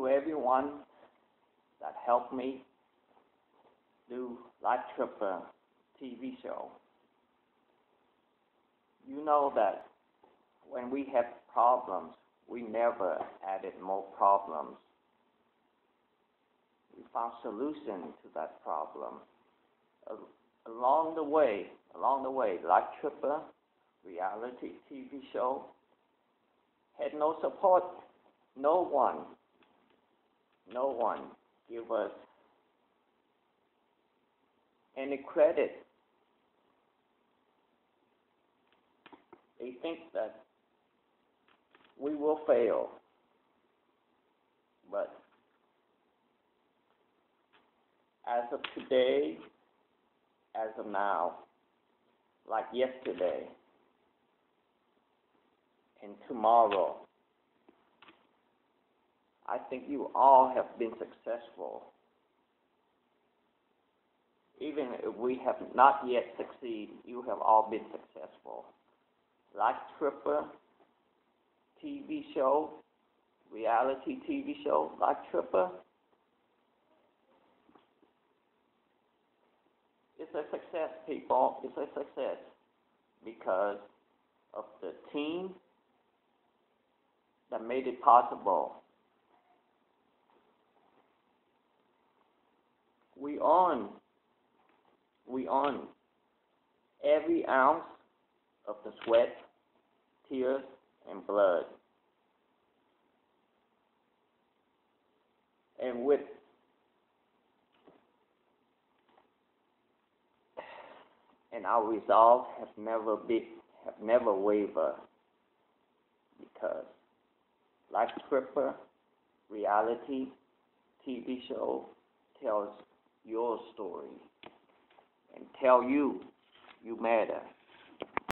to everyone that helped me do Light Tripper uh, TV show. You know that when we have problems, we never added more problems. We found solution to that problem. Along the way, along the way, Light Tripper uh, reality TV show had no support. No one, no one give us any credit. They think that we will fail. But as of today, as of now, like yesterday, and tomorrow, I think you all have been successful. Even if we have not yet succeeded, you have all been successful. Like Tripper TV show, reality TV show, like Tripper, it's a success, people. It's a success because of the team that made it possible. We own, we own every ounce of the sweat, tears, and blood. And with and our resolve has never been have never wavered because like Tripper reality TV show tells your story and tell you you matter.